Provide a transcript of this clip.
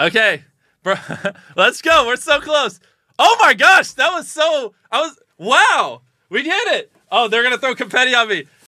Okay, bro, let's go. We're so close. Oh my gosh, that was so. I was wow. We did it. Oh, they're gonna throw confetti on me.